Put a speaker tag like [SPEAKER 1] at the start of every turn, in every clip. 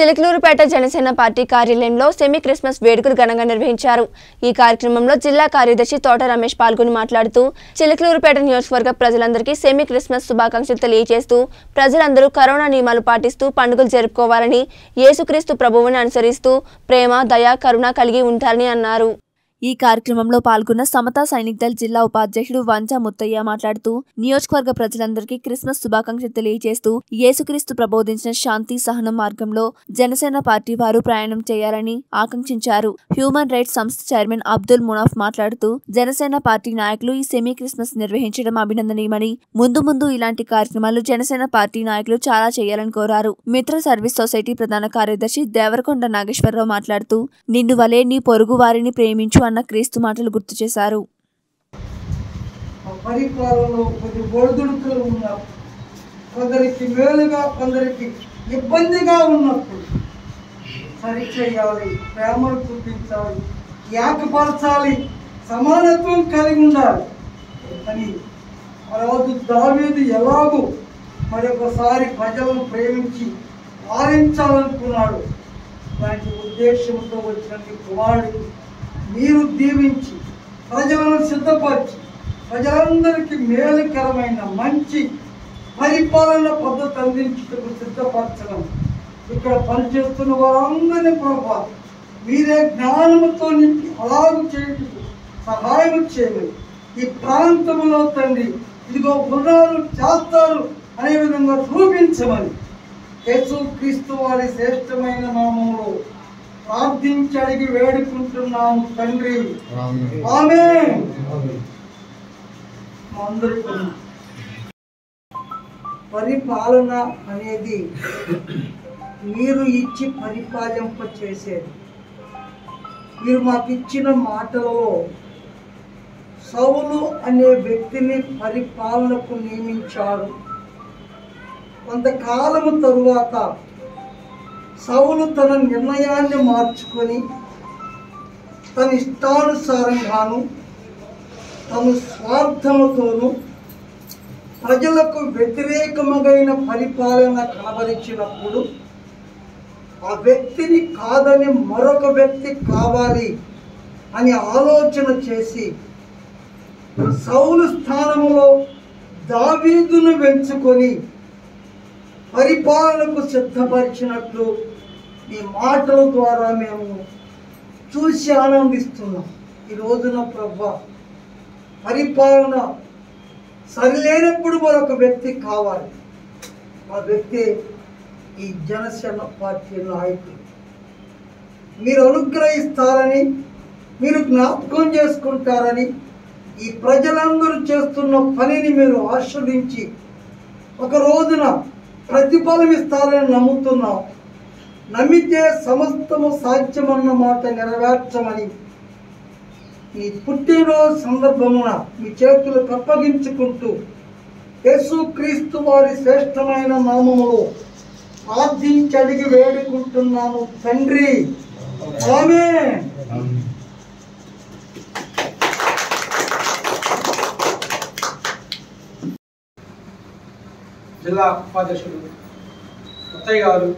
[SPEAKER 1] Chilakaluripet Janasena party కార్యాలయంలో semi Christmas వేడుకలు ఘనంగా నిర్వహించారు. ఈ కార్యక్రమంలో జిల్లా కార్యదర్శి తోట రమేష్ పాల్గొని మాట్లాడుతూ చిలకలూరుపేట నియోజకవర్గ ప్రజలందరికీ సెమీ క్రిస్మస్ శుభాకాంక్షలు తెలియజేస్తూ ప్రజలందరూ కరోనా నియమాలు పాటిస్తూ పండుగలు జరుపుకోవాలని యేసుక్రీస్తు ప్రభువుని అనుసరిస్తూ ప్రేమ దయ కరుణ కలిగి ఉంటారని అన్నారు. ఈ కార్యక్రమంలో పాల్గొన్న సమతా సైనిక్ దళ్ జిల్లా ఉపాధ్యక్షుడు వంజా ముత్తయ్య మాట్లాడుతూ నియోజకవర్గ ప్రజలందరికీ క్రిస్మస్ శుభాకాంక్షలు తెలియజేస్తూ యేసుక్రీస్తు ప్రబోధించిన శాంతి సహనం మార్గంలో జనసేన పార్టీ వారు ప్రయాణం చేయాలని ఆకాంక్షించారు. హ్యూమన్ రైట్స్ సంస్థ చైర్మన్ అబ్దుల్ మునాఫ్ మాట్లాడుతూ జనసేన పార్టీ నాయకులు ఈ సెమీ క్రిస్మస్ నిర్వహించడం అభినందనీయమని ముందు ముందు ఇలాంటి కార్యక్రమాలు జనసేన పార్టీ నాయకులు చాలా చేయాలని కోరారు. మిత్ర సర్వీస్ సొసైటీ ప్రధాన కార్యదర్శి దేవరకొండ నాగేశ్వరరావు మాట్లాడుతూ నిన్ను వలే నీ పొరుగు వారిని ప్రేమించు అన్న క్రీస్తు మాటలు గుర్తు చేశారు.
[SPEAKER 2] పరిపాలనలో కొన్ని ఒడిదుడుకులు ఉన్నారు కొందరికి మేలుగా కొందరికి ఇబ్బందిగా ఉన్నప్పుడు సరిచేయాలి ప్రేమను చూపించాలి ఏకపరచాలి సమానత్వం కలిగి ఉండాలి. అని ఆ రోజు దావీదు మరొకసారి ప్రజలను ప్రేమించి పాలించాలనుకున్నాడు దానికి ఉద్దేశంతో వచ్చిన కుమారుడు మీరు దీవించి ప్రజలను సిద్ధపరిచి ప్రజలందరికీ మేలుకరమైన మంచి పరిపాలన పద్ధతి అందించుటకు సిద్ధపరచడం. ఇక్కడ పనిచేస్తున్న వారందరినీ ప్రభా మీరే జ్ఞానముతో నింపి అలాగు చేయటకు సహాయం చేయమని ఈ ప్రాంతంలో తండ్రి ఇదిగో గుణాలు చేస్తారు అనే విధంగా చూపించమని యేసు క్రీస్తు వారి శ్రేష్టమైన నామంలో ప్రార్థించి అడిగి వేడుకుంటున్నాము తండ్రి. ఆమె అందరికీ పరిపాలన అనేది మీరు ఇచ్చి పరిపాలింప చేసేది. మీరు మాకు ఇచ్చిన మాటలలో సౌలు అనే వ్యక్తిని పరిపాలనకు నియమించారు. కొంతకాలము తరువాత సౌలు తన నిర్ణయాన్ని మార్చుకొని తన ఇష్టానుసారంగాను తను స్వార్థముతోనూ ప్రజలకు వ్యతిరేకమైన పరిపాలన కనబరిచినప్పుడు ఆ వ్యక్తిని కాదని మరొక వ్యక్తి కావాలి అని ఆలోచన చేసి సౌలు స్థానంలో దావీదును పెంచుకొని పరిపాలనకు సిద్ధపరిచినట్లు ఈ మాటల ద్వారా మేము చూసి ఆనందిస్తున్నాం. ఈ రోజున ప్రభా పరిపాలన సరిలేనప్పుడు మరొక వ్యక్తి కావాలి. ఆ వ్యక్తి ఈ జనసేన పార్టీ నాయకుడు. మీరు అనుగ్రహిస్తారని మీరు జ్ఞాపకం చేసుకుంటారని ఈ ప్రజలందరూ చేస్తున్న పనిని మీరు ఆస్వాదించి ఒక రోజున ప్రతిఫలం ఇస్తారని నమ్ముతున్నాం. నమ్మితే సమస్తము సాధ్యమన్న మాట నెరవేర్చమని. ఈ పుట్టినరోజు సందర్భమున మీ చేతులు కప్పగించుకుంటూ యేసు క్రీస్తు వారి శ్రేష్టమైన నామములో ప్రార్థించి అడిగి వేడుకుంటున్నాము తండ్రి. ఆమె
[SPEAKER 3] జిల్లా ఉపాధ్యక్షుడు ముత్తయ్య గారు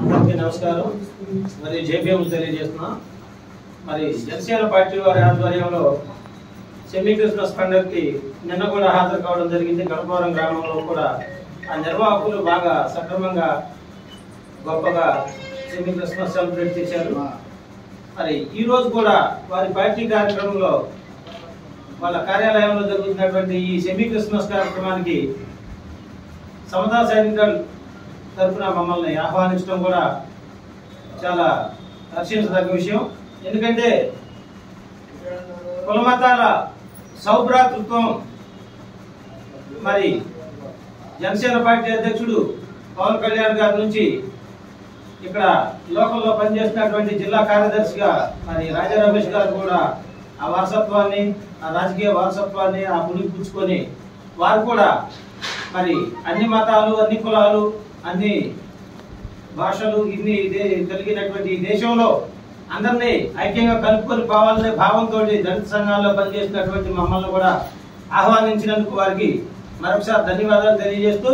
[SPEAKER 4] అందరికీ నమస్కారం. మరి జేపీఎం తెలియజేస్తున్నా. మరి జనసేన పార్టీ వారి ఆధ్వర్యంలో సెమీ క్రిస్మస్ పండుగకి నిన్న కూడా హాజరు కావడం జరిగింది. గణపవరం గ్రామంలో కూడా ఆ నిర్వాహకులు బాగా సక్రమంగా గొప్పగా సెమీ క్రిస్మస్ సెలబ్రేట్ చేశారు. మరి ఈరోజు కూడా వారి పార్టీ కార్యక్రమంలో వాళ్ళ కార్యాలయంలో జరుగుతున్నటువంటి ఈ సెమీ క్రిస్మస్ కార్యక్రమానికి సమతా సైనికల్ తరఫున మమ్మల్ని ఆహ్వానించడం కూడా చాలా హర్షించదగ్గ విషయం. ఎందుకంటే కులమతాల సౌభ్రాతృత్వం మరి జనసేన పార్టీ అధ్యక్షుడు పవన్ కళ్యాణ్ గారి నుంచి ఇక్కడ లోకల్లో పనిచేస్తున్నటువంటి జిల్లా కార్యదర్శిగా మరి రాజా రమేష్ గారు కూడా ఆ వారసత్వాన్ని ఆ రాజకీయ వారసత్వాన్ని ఆ పుణికి పుచ్చుకొని వారు కూడా మరి అన్ని మతాలు అన్ని కులాలు అన్ని భాషలు ఇన్ని కలిగినటువంటి ఈ దేశంలో అందరినీ ఐక్యంగా కలుపుకొని పోవాలనే భావంతో దళిత సంఘాల్లో పనిచేసినటువంటి మమ్మల్ని కూడా ఆహ్వానించినందుకు వారికి మరొకసారి ధన్యవాదాలు తెలియజేస్తూ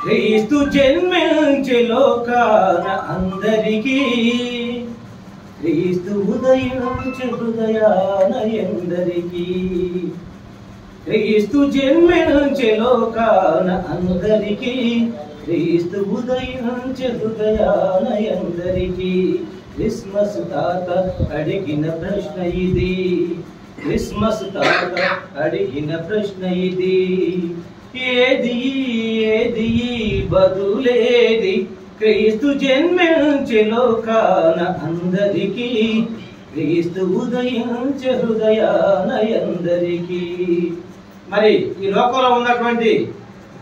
[SPEAKER 4] క్రీస్తు జన్మించే లోకాన అందరికీ క్రీస్తు ఉదయించే హృదయాన క్రీస్తు జన్మించే లోకాన అందరికీ. క్రీస్తు ఉదయించే హృదయాన క్రిస్మస్ తాత అడిగిన ప్రశ్న ఇది. క్రిస్మస్ తాత అడిగిన ప్రశ్న ఇది. ఏది ఏది బదులేది క్రీస్తు జన్మించే లోకాన అందరికీ క్రీస్తు ఉదయించే హృదయాన అందరికీ. మరి ఈ లోకంలో ఉన్నటువంటి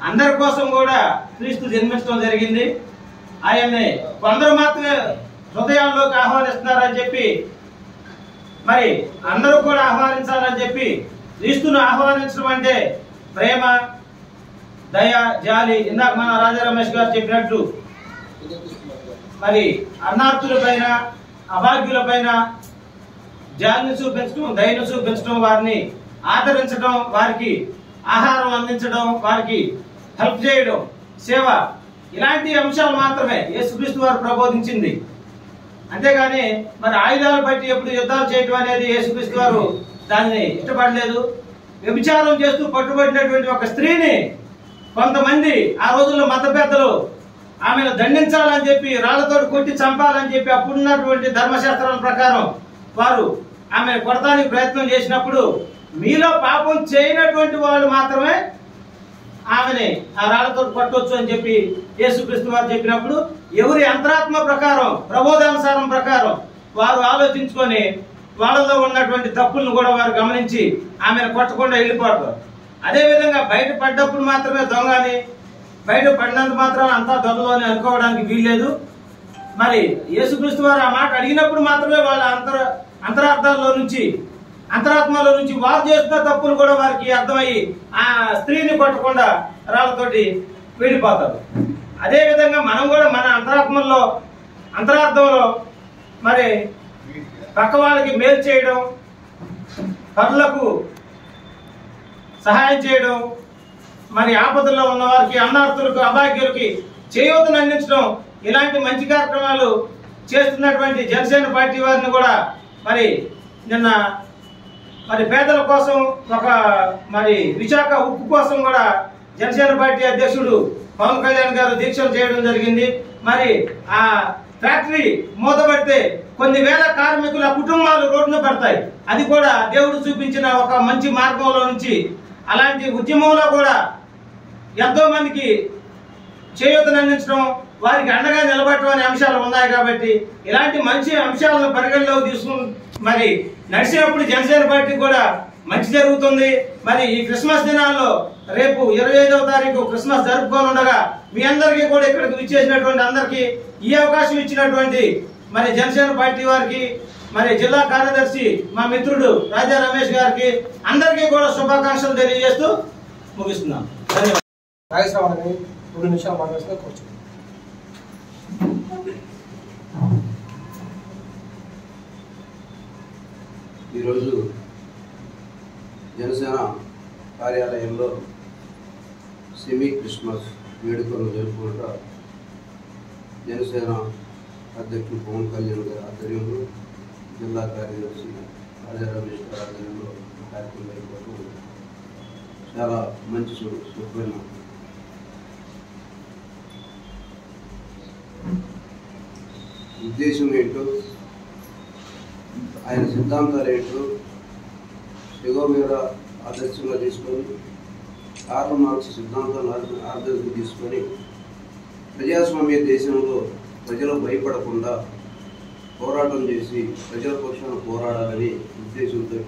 [SPEAKER 4] అందరి కోసం కూడా క్రీస్తు జన్మించడం జరిగింది. ఆయన్ని కొందరు మాత్రమే హృదయాల్లోకి ఆహ్వానిస్తున్నారని చెప్పి మరి అందరూ కూడా ఆహ్వానించాలని చెప్పి క్రీస్తును ఆహ్వానించడం అంటే ప్రేమ దయ జాలి. ఇందాక మన రాజా రమేష్ గారు చెప్పినట్లు మరి అన్నార్థుల పైన అభాగ్యుల పైన జాలిని చూపించడం దయను చూపించడం వారిని ఆదరించడం వారికి ఆహారం అందించడం వారికి హెల్ప్ చేయడం సేవ ఇలాంటి అంశాలు మాత్రమే యేసుక్రీస్తు వారు ప్రబోధించింది. అంతేగాని మరి ఆయుధాలు బట్టి ఎప్పుడు యుద్ధాలు చేయటం అనేది యేసుక్రీస్తు వారు దాన్ని ఇష్టపడలేదు. వ్యభిచారం చేస్తూ పట్టుబడినటువంటి ఒక స్త్రీని కొంతమంది ఆ రోజుల్లో మత పెద్దలు ఆమెను దండించాలని చెప్పి రాళ్ళతో కొట్టి చంపాలని చెప్పి అప్పుడున్నటువంటి ధర్మశాస్త్రాల ప్రకారం వారు ఆమెను కొడతానికి ప్రయత్నం చేసినప్పుడు మీలో పాపం చేయనటువంటి వాళ్ళు మాత్రమే ఆమెని ఆ రాళ్ళతో పట్టవచ్చు అని చెప్పి యేసుక్రీస్తు వారు చెప్పినప్పుడు ఎవరి అంతరాత్మ ప్రకారం ప్రబోధానుసారం ప్రకారం వారు ఆలోచించుకొని వాళ్ళలో ఉన్నటువంటి తప్పులను కూడా వారు గమనించి ఆమెను కొట్టకుండా వెళ్ళిపోతారు అదేవిధంగా బయట పడ్డప్పుడు మాత్రమే దొంగని బయట పడినంత మాత్రం అంతా దొరలు అని అనుకోవడానికి వీల్లేదు. మరి యేసుక్రీస్తు వారు ఆ మాట అడిగినప్పుడు మాత్రమే వాళ్ళ అంతర అంతరార్థాల్లో నుంచి అంతరాత్మలో నుంచి వారు చేస్తున్న తప్పులు కూడా వారికి అర్థమయ్యి ఆ స్త్రీని కొట్టకుండా రాళ్ళతోటి వెళ్ళిపోతారు అదేవిధంగా మనం కూడా మన అంతరాత్మల్లో అంతరార్థంలో మరి పక్క వాళ్ళకి మేలు చేయడం పనులకు సహాయం చేయడం మరి ఆపదల్లో ఉన్న వారికి అన్నార్థులకు అభాగ్యులకి చేయూతను అందించడం ఇలాంటి మంచి కార్యక్రమాలు చేస్తున్నటువంటి జనసేన పార్టీ వారిని కూడా మరి నిన్న మరి పేదల కోసం ఒక మరి విశాఖ ఉక్కు కోసం కూడా జనసేన పార్టీ అధ్యక్షుడు పవన్ కళ్యాణ్ గారు దీక్షలు చేయడం జరిగింది. మరి ఆ ఫ్యాక్టరీ మూతపడితే కొన్ని వేల కార్మికుల కుటుంబాలు రోడ్డున పెడతాయి. అది కూడా దేవుడు చూపించిన ఒక మంచి మార్గంలో నుంచి అలాంటి ఉద్యమంలో కూడా ఎంతో మందికి చేయూతను అందించడం వారికి అండగా నిలబడటం అనే అంశాలు ఉన్నాయి కాబట్టి ఇలాంటి మంచి అంశాలను పరిగణలోకి తీసుకుని మరి నడిచినప్పుడు జనసేన పార్టీ కూడా మంచి జరుగుతుంది. మరి ఈ క్రిస్మస్ దినాల్లో రేపు ఇరవై ఐదవ తారీఖు క్రిస్మస్ జరుపుకోనుండగా మీ అందరికీ కూడా ఇక్కడికి విచ్చేసినటువంటి అందరికీ ఈ అవకాశం ఇచ్చినటువంటి మరి జనసేన పార్టీ వారికి మరి జిల్లా కార్యదర్శి మా మిత్రుడు రాజా రమేష్ గారికి అందరికీ కూడా శుభాకాంక్షలు తెలియజేస్తూ ముగిస్తున్నాం. ధన్యవాదాలు.
[SPEAKER 3] నాగేశ్వరరావు రెండు నిమిషాలు మాట్లాడుతున్నా కూర్చోండి
[SPEAKER 5] ఈరోజు జనసేన కార్యాలయంలో సెమీ క్రిస్మస్ వేడుకలు జరుపుకుంటా జనసేన అధ్యక్షుడు పవన్ కళ్యాణ్ గారి ఆధ్వర్యంలో జిల్లా కార్యదర్శి రాజా రమేష్ గారి ఆధ్వర్యంలో కార్యక్రమం చాలా మంచి సుఖమైన శుభ్రమైన ఉద్దేశం ఏంటో ఆయన సిద్ధాంతాలు ఏంటో ఎగో మీద ఆదర్శంగా తీసుకొని కార్ల మార్క్స్ సిద్ధాంతాలను ఆదర్శంగా తీసుకొని ప్రజాస్వామ్య దేశంలో ప్రజలు భయపడకుండా పోరాటం చేసి ప్రజల పక్షాన పోరాడాలని ఉద్దేశంతో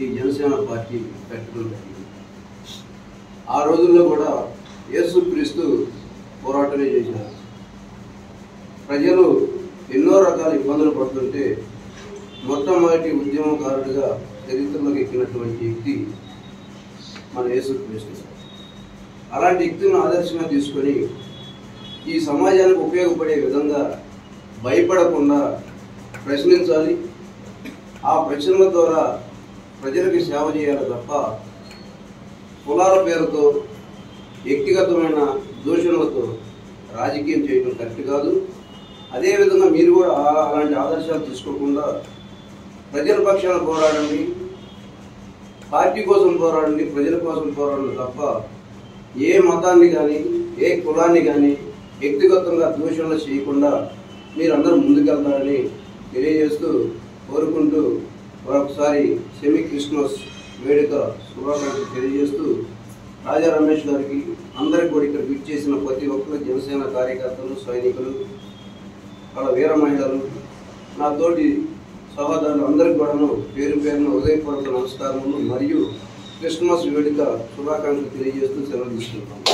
[SPEAKER 5] ఈ జనసేన పార్టీ పెట్టడం జరిగింది. ఆ రోజుల్లో కూడా యేసుక్రీస్తు పోరాటమే చేశారు. ప్రజలు ఎన్నో రకాల ఇబ్బందులు పడుతుంటే మొట్టమొదటి ఉద్యమకారుడిగా చరిత్రలోకి ఎక్కినటువంటి వ్యక్తి మన యేసుక్రీస్తు అలాంటి వ్యక్తిని ఆదర్శంగా తీసుకొని ఈ సమాజానికి ఉపయోగపడే విధంగా భయపడకుండా ప్రశ్నించాలి. ఆ ప్రశ్నల ద్వారా ప్రజలకు సేవ చేయాలి తప్ప కులాల పేరుతో వ్యక్తిగతమైన దూషణలతో రాజకీయం చేయడం కరెక్ట్ కాదు. అదేవిధంగా మీరు కూడా అలాంటి ఆదర్శాలు తీసుకోకుండా ప్రజల పక్షాన పోరాడండి. పార్టీ కోసం పోరాడండి ప్రజల కోసం పోరాడండి తప్ప ఏ మతాన్ని కానీ ఏ కులాన్ని కానీ వ్యక్తిగతంగా దూషణలు చేయకుండా మీరందరూ ముందుకెళ్తారని తెలియజేస్తూ కోరుకుంటూ మరొకసారి సెమీ క్రిస్మస్ వేడుక శుభాకాంక్షలు తెలియజేస్తూ రాజా రమేష్ గారికి అందరికీ కూడా ఇక్కడ విచ్చేసిన ప్రతి ఒక్కరు జనసేన కార్యకర్తలు సైనికులు వాళ్ళ వీర మహిళలు నా తోటి సహోదరులు అందరికి కూడాను పేరు పేరున ఉదయపూర్వక నమస్కారములు మరియు క్రిస్మస్ వేడుక శుభాకాంక్షలు తెలియజేస్తూ సెలవు తీసుకుంటాం